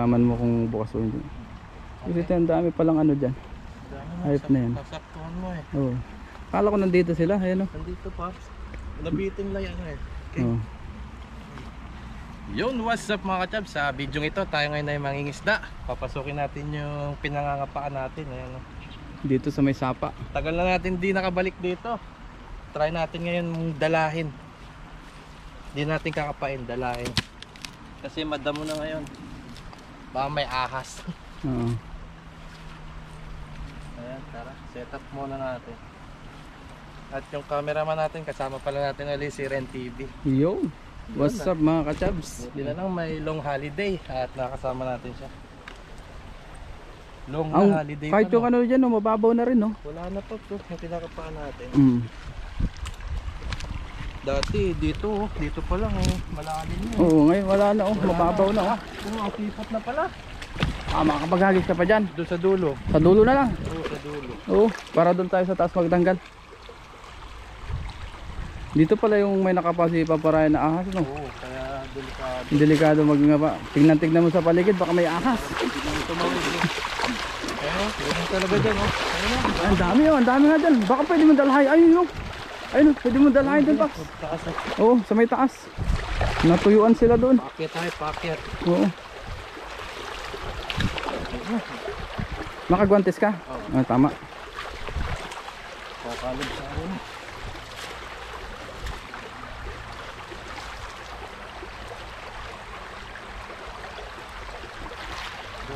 malaman mo kung bukas o hindi. Kasi ang dami palang ano dyan. Ayop na yan. Sasaktuhan mo eh. Oo. Kala ko nandito sila. Ayan o. Nandito Pops. Nabitin lang yan eh. Okay. Oh. Yun, what's up mga kachab? Sa video ito, tayo ngayon ay mangingisda. Papasukin natin yung pinangangapaan natin. Ayan, oh. Dito sa may sapa. Tagal na natin di nakabalik dito. Try natin ngayon dalahin. Di natin kakapain, dalahin. Kasi madamo na ngayon. Baka may ahas. Oo. Ayan, tara. Set up muna natin. At yung cameraman natin, kasama pala natin ulit si Ren TV. Yo. What's up mga kachabs? Buti na lang may long holiday at nakasama natin siya. Long Ang, na holiday kahit pa, yung no? ano dyan, no, mababaw na rin, no? Wala na po to, yung kinakapaan natin. Mm. Dati dito, oh, dito pa lang oh, malalim yun. Oo, ngayon wala na, oh. Mababaw na, oh. Oo, ang sipot na pala. Ah, makakapaghagis ka pa dyan. Doon sa dulo. Sa dulo na lang. Oo, sa dulo. Oo, para doon tayo sa taas magtanggal. Dito pala yung may nakapasipa para na ahas, no? Oo, kaya delikado. Delikado mag nga ba. Tingnan-tignan mo sa paligid, baka may ahas. Eh. Ayun, yun talaga dyan oh. Ayun oh. Ang dami, oh. Ang dami nga dyan. Baka pwede mo dalhay. Ayun, no? Ayun, oh, pwede mo dalhay dyan, Pax. Taas. Oo, sa may taas. Natuyuan sila doon. Paket tayo, paket. Oo. Nakagwantes ka? Oo. Ah, tama. Kakalib sa akin.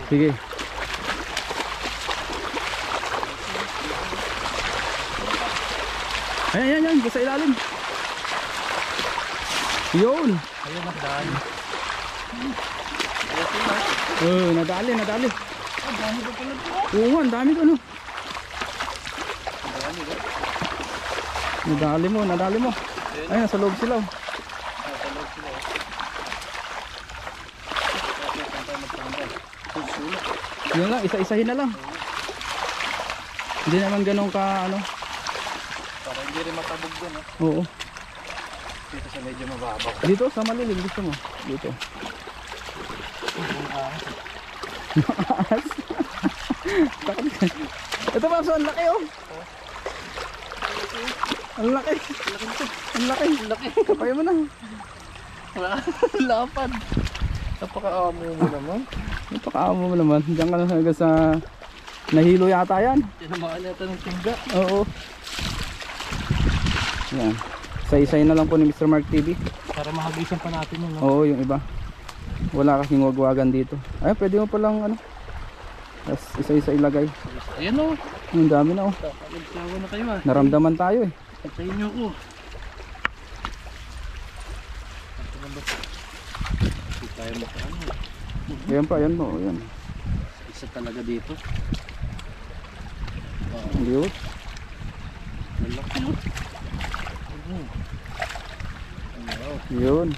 Sige. Ayan, ayan, ayan. Sa ilalim. Yun. Ayun ang daan. Oh, nadali, nadali. Oo, nga, ang dami ko, no? Nadali mo, nadali mo. Ayun, sa loob sila. oh. Yun lang, isa-isahin na lang. Hindi naman ganun ka, ano. Hindi rin matabog dun oh. Oo. Dito sa medyo mababaw. Dito, sa malilim, gusto mo. Dito. Ka. Ito pa, so, ang laki, oh. Ang laki. Ang laki. Ang laki. Kapaya mo na. Lapad. Napaka-amo mo naman. Napakaamo mo naman. Diyan ka na hanggang sa... Nahilo yata yan. Tinamaan yata ng tingga. Oo. Yan. Sa-isay na lang po ni Mr. Mark TV. Para mahagisan pa natin yun. No? Oo, yung iba. Wala kasing wagwagan dito. Ay, pwede mo palang ano. Tapos isa-isa ilagay. Ayan o. Ang dami na oh. Nagsawa na kayo ah. Naramdaman tayo eh. Patayin niyo ko. Hindi tayo makaano. Ayan pa, ayan mo. Ayan. Isa talaga dito. Hindi oh. Malaki o. Wow. Yun.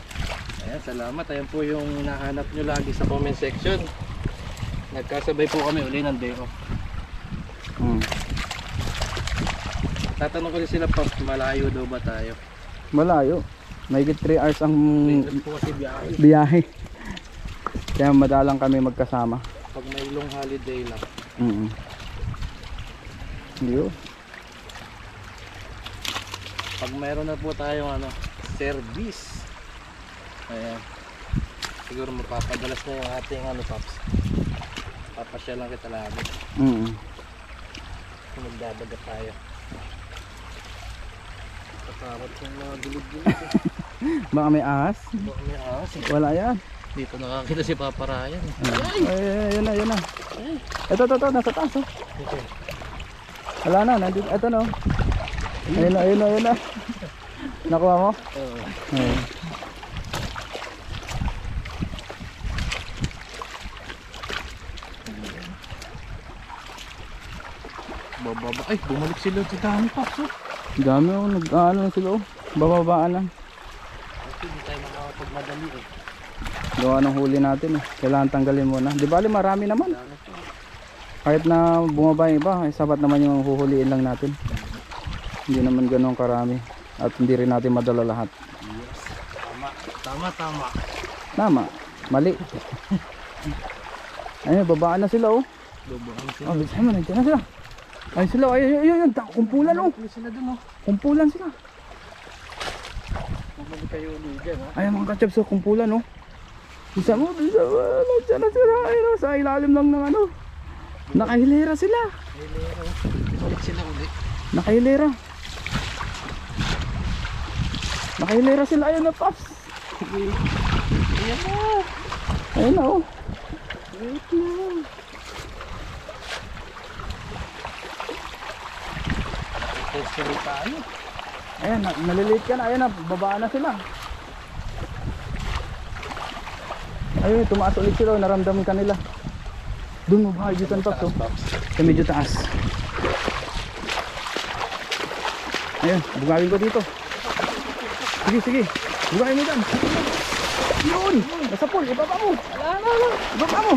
Ayan, salamat. Ayan po yung nahanap nyo lagi sa comment section. Nagkasabay po kami uli ng day off. Hmm. Tatanong ko rin sila pa, malayo daw ba tayo? Malayo. Mahigit 3 hours ang May po kasi biyahe. biyahe. Kaya madalang kami magkasama. Pag may long holiday lang. Mm Yun. Pag mayroon na po tayong ano, service. Ayan. Siguro mapapadalas na yung ating ano, Paps. Papasya lang kita lagi. Mm Magdadagat tayo. Kakarot yung mga gulog-gulog. eh. Baka may ahas. Baka may ahas eh. Wala yan. Dito nakakita si Papa Ryan. Ay, ay, yun na, yun na. Ito, ito, ito, nasa taas. Oh. Dito. Wala na, nandito, ito no. Ayun na, ayun na, ayun na. Nakuha mo? Oo. Oo. Bababa. Ay, bumalik sila sa dami pa. So. Dami oh, nag ano na sila oh. Bababaan lang. Kasi hindi tayo makakapagmadali eh. Gawa ng huli natin eh. Kailangan tanggalin muna. Di bali marami naman. Kahit na bumaba yung iba, eh, sapat naman yung huhuliin lang natin. Hindi naman ganun karami. At hindi rin natin madala lahat. Yes. Tama. Tama, tama. Tama. Mali. Ayun, babaan na sila oh. Lubuhan sila. Oh, nandiyan na sila. Ayun sila, ayun, ayun, ayun, kumpulan oh. Sila dun oh. Kumpulan sila. Kayo dyan ha. Ayun mga kachab sa kumpulan oh. Bisa mo, bisa mo, nandiyan na sila. Ayun oh, sa ilalim lang ng ano. Nakahilera sila. Sila ulit. Nakahilera. Nakahilera sila, ayun na paps. Ayan na. Ayun na oh. Wait lang. Testing tayo. Ayan, na, nalilate ka na. Ayan na, babaan na sila. Ayun, tumaas ulit sila. oh, Naramdaman ka nila. Doon mo ba? Dito paps oh. Sa medyo taas. Ayun, bugawin ko dito. Sige, sige. Bugawin mo dyan. Yun! Nasa pool, ibaba mo. Ibaba mo.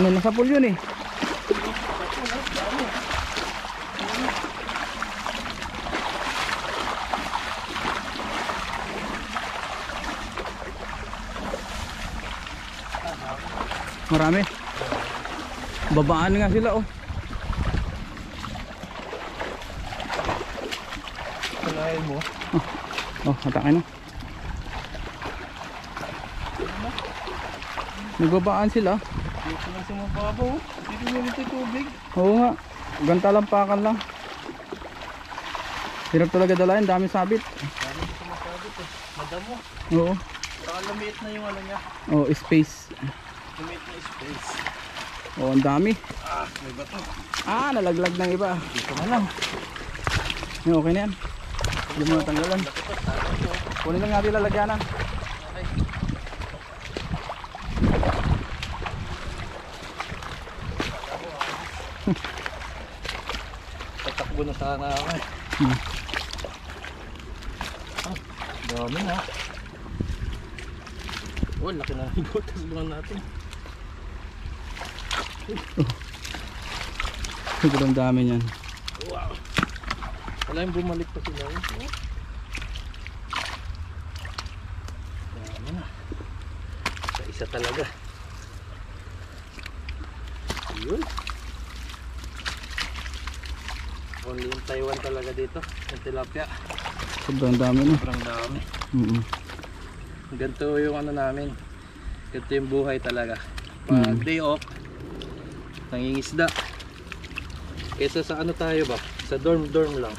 Ano, nasa pool yun eh. Marami. Babaan nga sila oh. Kalahin mo. Oh, atake na. Nagbabaan sila. Dito na sa mga babaw. Dito mo ulit tubig. Oo nga. Ganta lang pakan lang. Hirap talaga dalayan, dami sabit. Dami dito masabit eh. Madamo. Oo. Saka lumiit na yung ano niya. Oh, space. Lumiit na space. Oh, ang dami. Ah, may bato. Ah, nalaglag ng iba. Dito na lang. Yung okay na yan. Hindi mo natanggalan. Kunin lang natin lalagyanan. Okay. Tatakbo na sana ako eh. Hmm. Ah, dami na. Oh, laki na ng butas mga natin. Sobrang dami niyan. Wow. Wala yung bumalik pa sila. eh. Dami na. Sa isa talaga. Yun. Only yung Taiwan talaga dito. Yung tilapia. Sobrang dami na. Sobrang dami. Mm Ganito yung ano namin. Ganito yung buhay talaga. Pag Mm. day off, nangingisda. Kesa sa ano tayo ba? Sa dorm-dorm lang.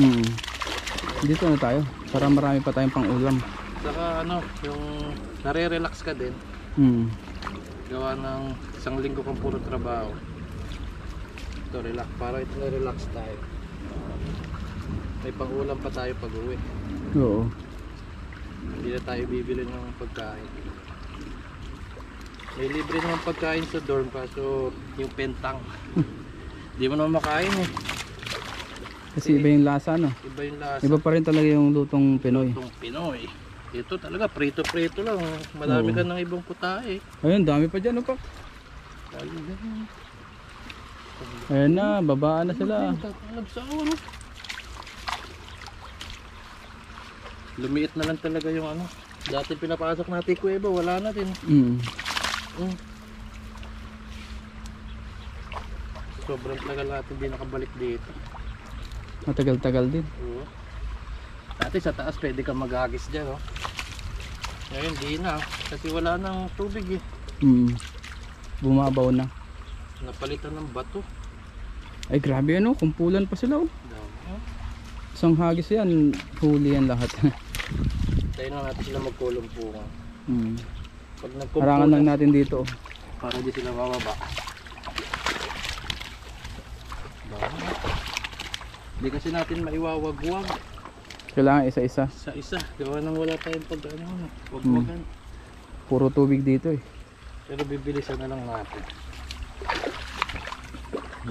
Mm Dito na tayo. Para marami pa tayong pang ulam. Saka ano, yung nare-relax ka din. Mm. Gawa ng isang linggo kang puro trabaho. Ito, relax. Para ito na-relax tayo. May pang-ulam pa tayo pag uwi. Oo. Hindi na tayo bibili ng pagkain. May libre naman pagkain sa dorm kaso yung pentang. Hindi mo naman makain eh. Kasi iba yung lasa no. Iba yung lasa. Iba pa rin talaga yung lutong Pinoy. Itong Pinoy. Ito talaga prito-prito lang. Marami Oo. ka ng ibang putahe. Ayun, dami pa dyan. Ganun. Ayun na, babaan na sila. Sa ano. Lumiit na lang talaga yung ano. Dati pinapasok natin kuweba, wala na din. Mm. Mm. Sobrang tagal natin hindi nakabalik dito. Matagal-tagal din. Oo. Dati sa taas pwede ka maghagis dyan, oh. Ngayon di na, kasi wala nang tubig eh. Mm. Bumabaw na. Napalitan ng bato. Ay grabe ano, kumpulan pa sila oh. Isang hagis yan, huli yan lahat. Tayo na natin sila magkulong po. mm. Pag Harangan lang natin dito. oh. para di sila bababa. Dami. Hindi kasi natin maiwawagwag Kailangan isa-isa. sa isa. Gawa nang wala tayong pag ano, wagwagan. Puro tubig dito eh. Pero bibilisan na lang natin.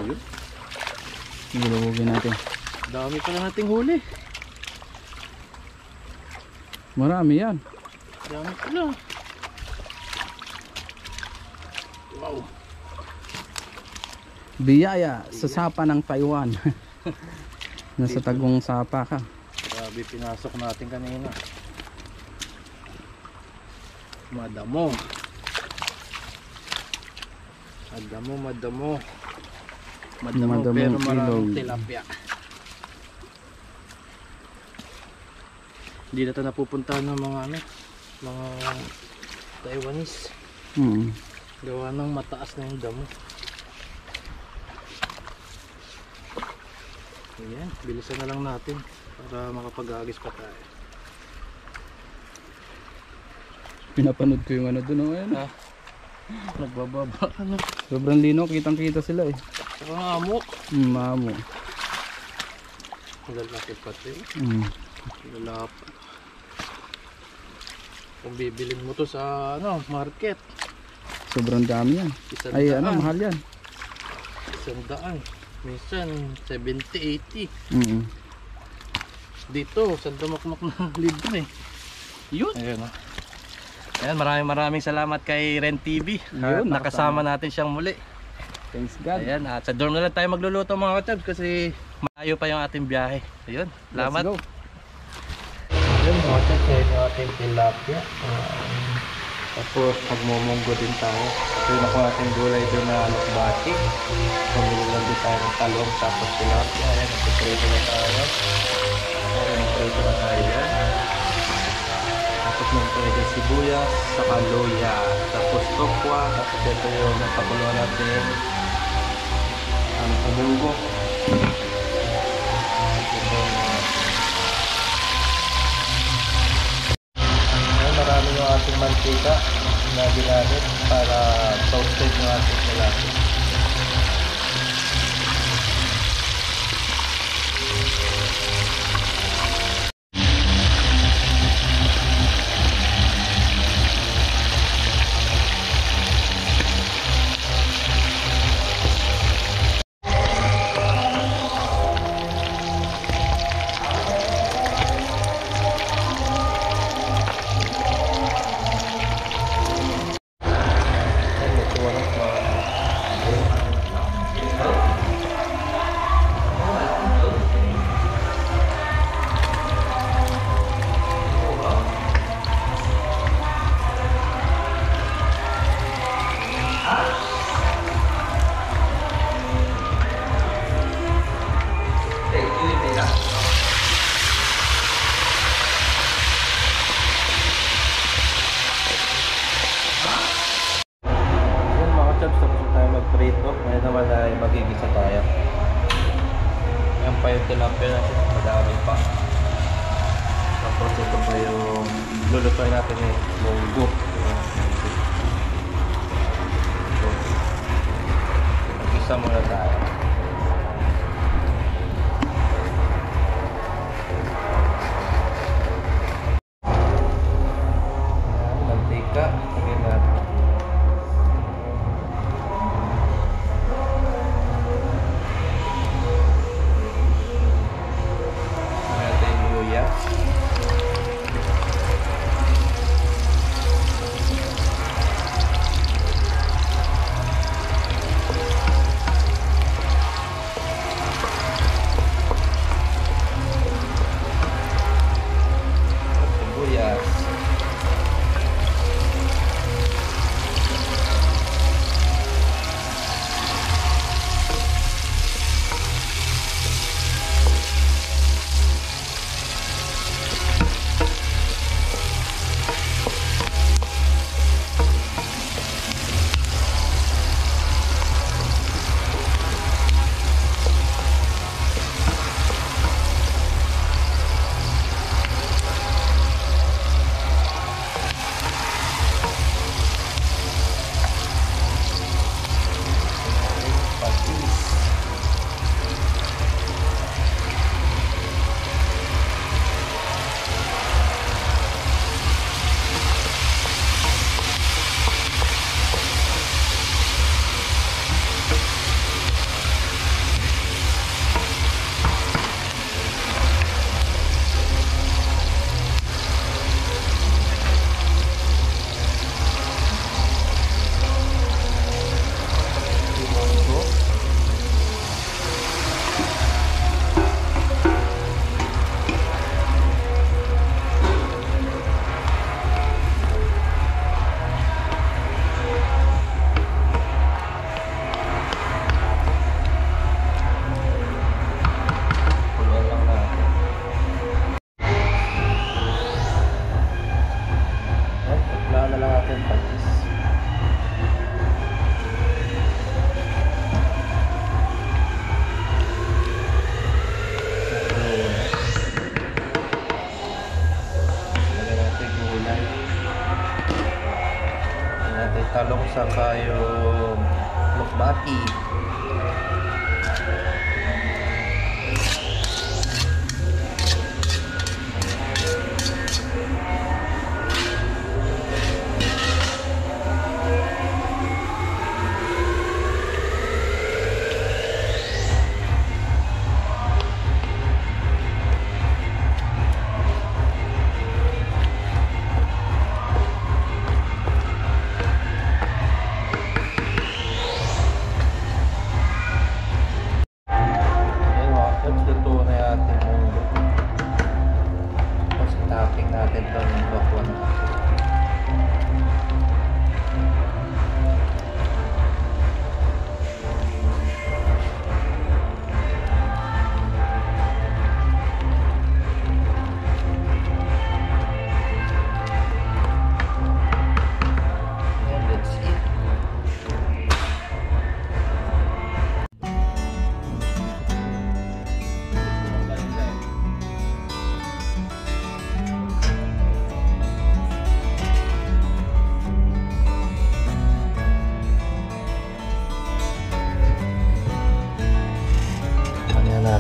Ayun. Ilulugin natin. Dami pala nating huli. Marami yan. Dami pala. Wow. Biyaya sa sapa ng Taiwan. Nasa tagong sapa ka. Grabe, pinasok natin kanina. Madamo. Madamo, madamo. Madamo, Madamong pero maraming ilog. tilapia. Hindi na ito napupuntahan ng mga ano, mga Taiwanese. Mm. Gawa ng mataas na yung damo. Ayan, bilisan na lang natin para makapag-agis pa tayo. Pinapanood ko yung ano doon. Oh, ayan. Ah, nagbababa ano. Sobrang lino, kitang kita sila eh. Saka nga mo. Mm. Ang lalaki pati. Mm. Lalaki. Kung bibilin mo to sa ano, market, Sobrang dami yan. isang Ay daan. ano, mahal yan. Isang daan. Minsan, 70, 80. Mm. Dito, sa dumakmak na libre. Yun. Ayun oh. Ayan, maraming maraming salamat kay Ren TV. Yun, nakasama natin siyang muli. Thanks God. Ayan, at sa dorm na lang tayo magluluto mga kachabs kasi malayo pa yung ating biyahe. Ayun, salamat. Let's go. Ayun mga kachabs, ayun yung ating tilapia. Um, tapos magmumunggo din tayo. Ito yung nakuha natin gulay doon na alokbati. Pumili din tayo ng talong tapos tilapia. Ayan, nagpiprito na tayo. Ayan, nagprito na tayo. Tapos pwede sibuyas, saka loya, tapos tokwa, tapos ito yung napakuluan natin ang umunggo. Ating mantika na ginamit para toasted yung ating tilapia. Lulutuin natin yung munggo. Mag-isa muna tayo.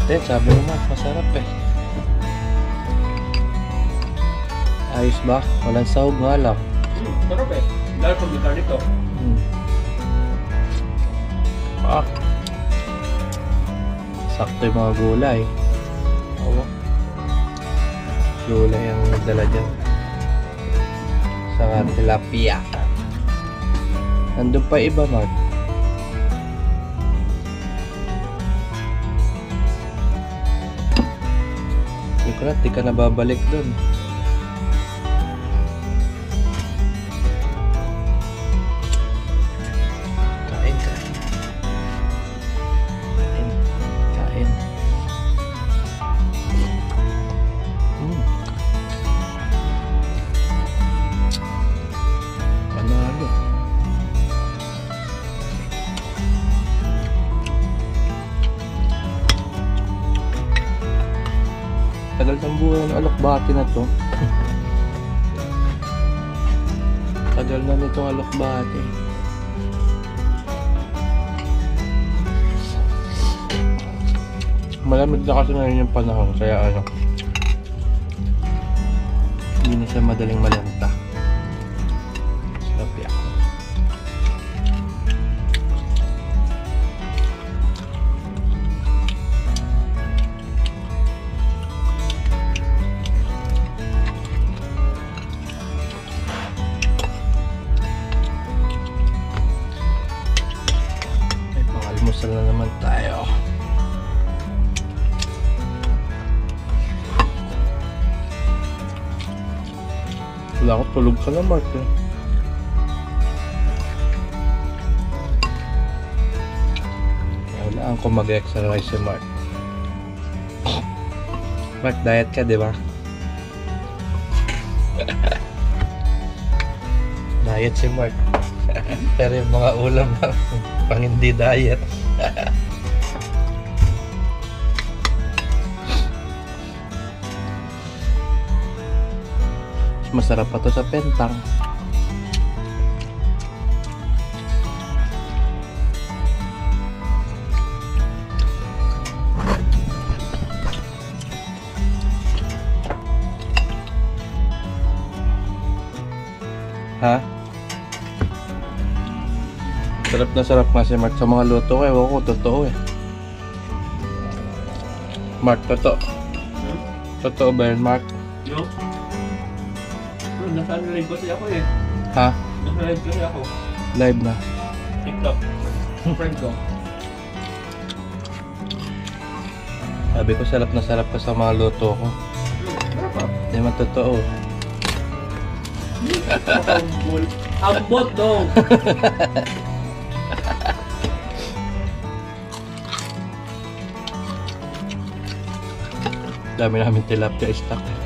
Natin? Sabi mo masarap eh. Ayos ba? Walang sahog nga lang. Sarap eh. Lalo pag gitar dito. Hmm. Ah. Sakto yung mga gulay. Oo. Gulay ang dala dyan. Sa tilapia. Nandun pa iba, Mark. Na, di ka nababalik dun. Kain, Malamig na kasi ngayon yung panahon, kaya ano, hindi na siya madaling malanta. Wala ako tulog ka na, Mark. Eh. Wala ko mag-exercise si Mark. Mark, diet ka, di ba? diet si Mark. Pero yung mga ulam na pang hindi diet. Masarap pa to sa pentang. Ha? Sarap na sarap nga si Mark sa mga luto ko. Ewan ko, totoo eh. Mark, totoo. Totoo ba yun, Mark? Yo. Bro, nasa live kasi ako eh. Ha? Nasa live kasi ako. Live na. TikTok. Friend ko. Sabi ko, sarap na sarap ka sa mga luto ko. Sarap ah. Hindi man totoo. Ambot daw. Dami namin tilapia stock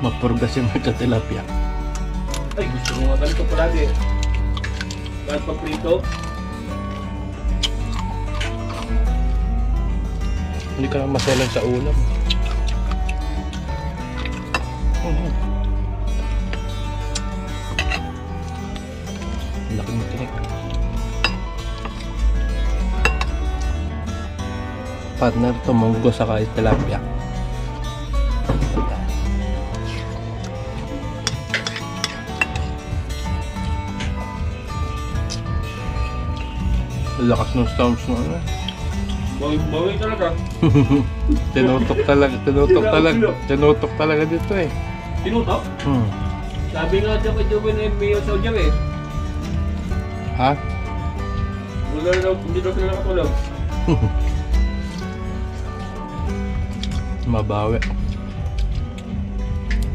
Mapurga si Mark sa tilapia. Ay, gusto ko nga ganito palagi. Kahit pag prito. Hindi ka naman maselan sa ulam. Mhm. Laki ng tinik. Partner to munggo sa tilapia. Lakas ng storms mo ano. Bawi talaga. Tinutok talaga, tinutok talaga, tinutok talaga dito eh. Tinutok? Hmm. Sabi nga dyan kay Joven eh, may sa dyan eh. Ha? Wala daw, hindi daw sila nakatulog. Mabawi.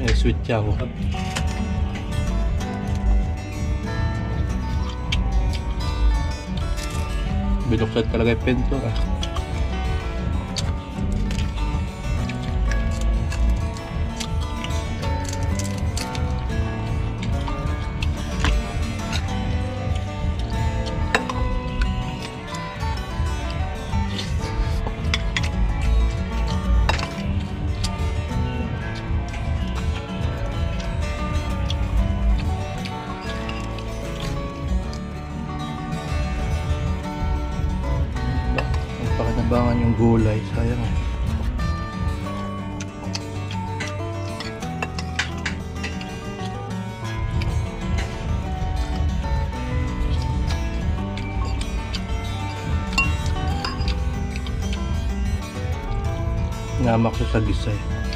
Eh, sweet siya ako. Binuksan talaga yung pinto Ang pakinabangan yung gulay. Sayang eh. Namak sa gisa eh.